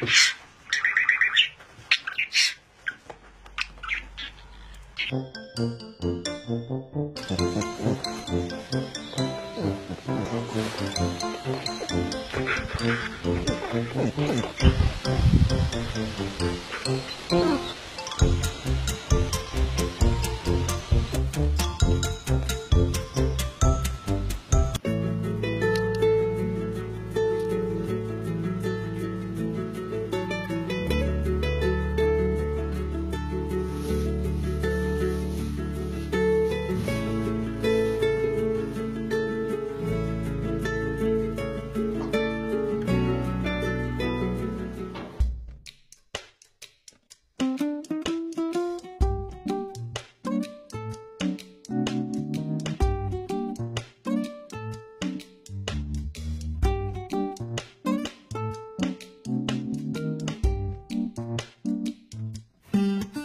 Mm-hmm.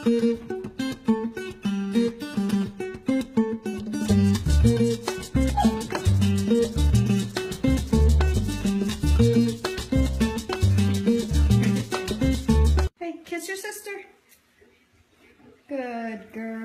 Hey, kiss your sister. Good girl.